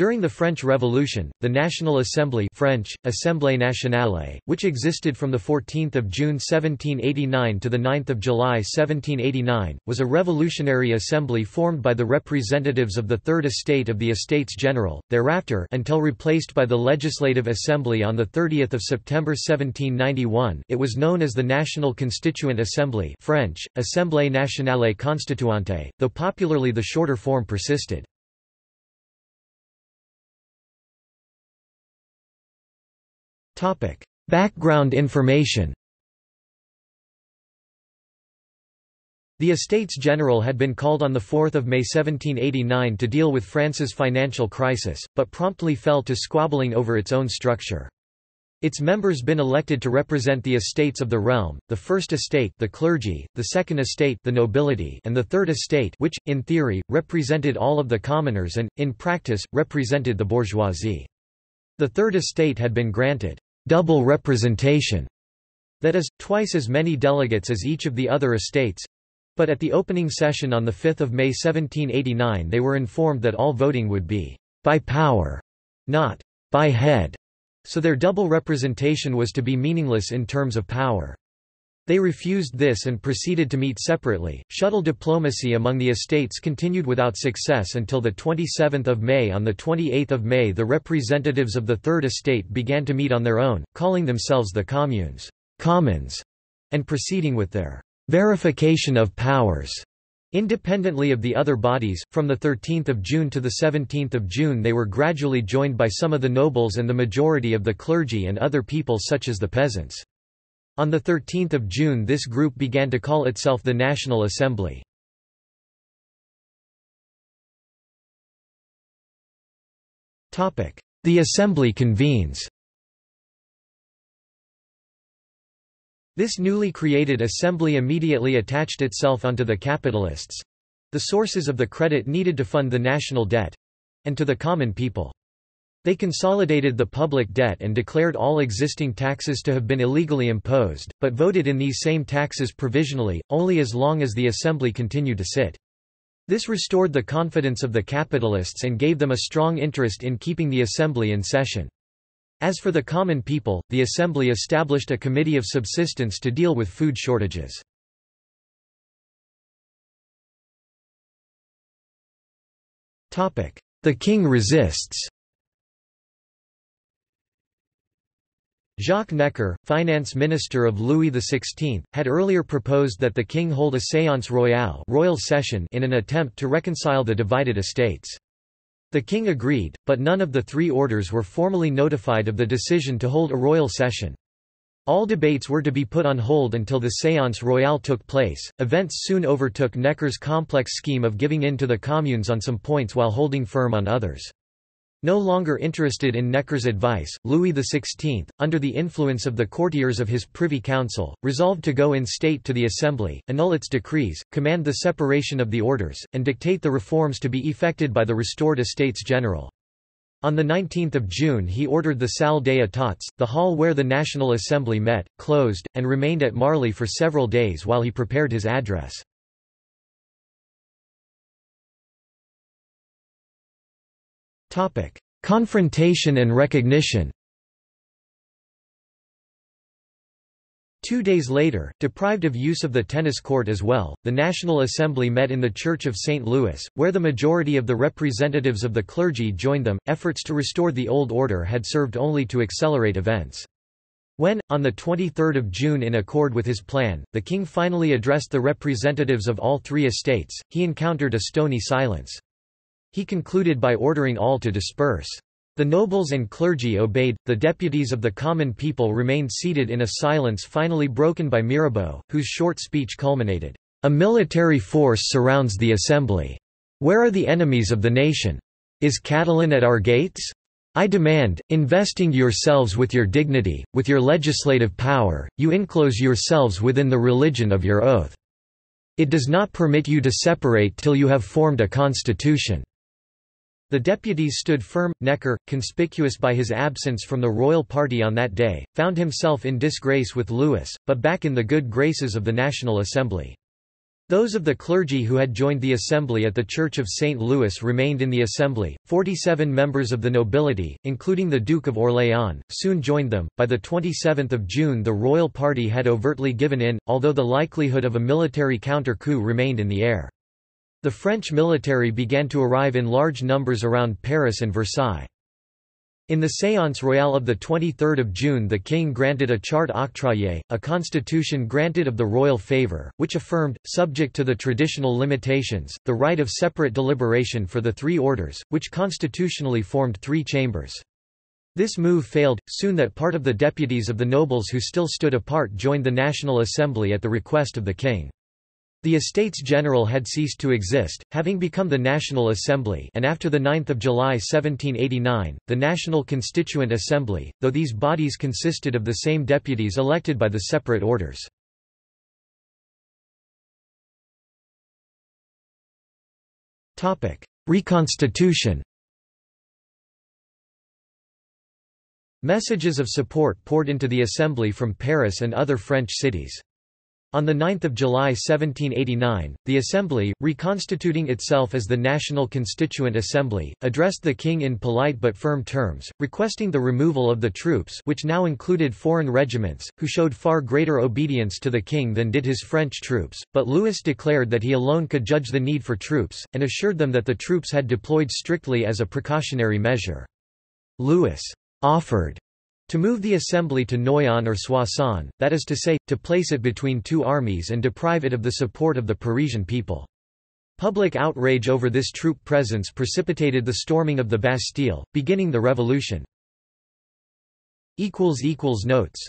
During the French Revolution, the National Assembly French, Assemblée nationale, which existed from 14 June 1789 to 9 July 1789, was a revolutionary assembly formed by the representatives of the Third Estate of the Estates General, thereafter until replaced by the Legislative Assembly on 30 September 1791 it was known as the National Constituent Assembly French, Assemblée nationale constituante, though popularly the shorter form persisted. Background information The Estates General had been called on 4 May 1789 to deal with France's financial crisis, but promptly fell to squabbling over its own structure. Its members had been elected to represent the estates of the realm, the First Estate the clergy, the Second Estate the nobility and the Third Estate which, in theory, represented all of the commoners and, in practice, represented the bourgeoisie. The Third Estate had been granted double representation, that is, twice as many delegates as each of the other estates. But at the opening session on 5 May 1789 they were informed that all voting would be by power, not by head, so their double representation was to be meaningless in terms of power. They refused this and proceeded to meet separately. Shuttle diplomacy among the estates continued without success until the 27th of May. On the 28th of May, the representatives of the Third Estate began to meet on their own, calling themselves the communes, commons, and proceeding with their verification of powers. Independently of the other bodies, from the 13th of June to the 17th of June they were gradually joined by some of the nobles and the majority of the clergy and other people such as the peasants. On 13 June this group began to call itself the National Assembly. The Assembly convenes This newly created assembly immediately attached itself onto the capitalists—the sources of the credit needed to fund the national debt—and to the common people. They consolidated the public debt and declared all existing taxes to have been illegally imposed, but voted in these same taxes provisionally, only as long as the assembly continued to sit. This restored the confidence of the capitalists and gave them a strong interest in keeping the assembly in session. As for the common people, the assembly established a committee of subsistence to deal with food shortages. The king resists Jacques Necker, finance minister of Louis XVI, had earlier proposed that the king hold a séance royale royal session in an attempt to reconcile the divided estates. The king agreed, but none of the three orders were formally notified of the decision to hold a royal session. All debates were to be put on hold until the séance royale took place. Events soon overtook Necker's complex scheme of giving in to the communes on some points while holding firm on others. No longer interested in Necker's advice, Louis XVI, under the influence of the courtiers of his Privy Council, resolved to go in state to the Assembly, annul its decrees, command the separation of the orders, and dictate the reforms to be effected by the restored Estates General. On 19 June he ordered the Salle des Etats, the hall where the National Assembly met, closed, and remained at Marly for several days while he prepared his address. Topic: Confrontation and recognition. Two days later, deprived of use of the tennis court as well, the National Assembly met in the Church of St. Louis, where the majority of the representatives of the clergy joined them. Efforts to restore the old order had served only to accelerate events. When, on 23 June in accord with his plan, the king finally addressed the representatives of all three estates, he encountered a stony silence. He concluded by ordering all to disperse. The nobles and clergy obeyed, the deputies of the common people remained seated in a silence finally broken by Mirabeau, whose short speech culminated, "...a military force surrounds the assembly. Where are the enemies of the nation? Is Catiline at our gates? I demand, investing yourselves with your dignity, with your legislative power, you enclose yourselves within the religion of your oath. It does not permit you to separate till you have formed a constitution. The deputies stood firm. Necker, conspicuous by his absence from the royal party on that day, found himself in disgrace with Louis, but back in the good graces of the National Assembly. Those of the clergy who had joined the assembly at the Church of St. Louis remained in the assembly. Forty-seven members of the nobility, including the Duke of Orléans, soon joined them. By the 27th of June the royal party had overtly given in, although the likelihood of a military counter-coup remained in the air. The French military began to arrive in large numbers around Paris and Versailles. In the Séance Royale of 23 June the king granted a charte octroyée, a constitution granted of the royal favour, which affirmed, subject to the traditional limitations, the right of separate deliberation for the three orders, which constitutionally formed three chambers. This move failed, soon that part of the deputies of the nobles who still stood apart joined the National Assembly at the request of the king. The Estates General had ceased to exist, having become the National Assembly and after 9 July 1789, the National Constituent Assembly, though these bodies consisted of the same deputies elected by the separate orders. Reconstitution Messages of support poured into the Assembly from Paris and other French cities. On 9 July 1789, the Assembly, reconstituting itself as the National Constituent Assembly, addressed the king in polite but firm terms, requesting the removal of the troops which now included foreign regiments, who showed far greater obedience to the king than did his French troops, but Louis declared that he alone could judge the need for troops, and assured them that the troops had deployed strictly as a precautionary measure. Louis offered to move the assembly to Noyon or Soissons, that is to say, to place it between two armies and deprive it of the support of the Parisian people. Public outrage over this troop presence precipitated the storming of the Bastille, beginning the revolution. Notes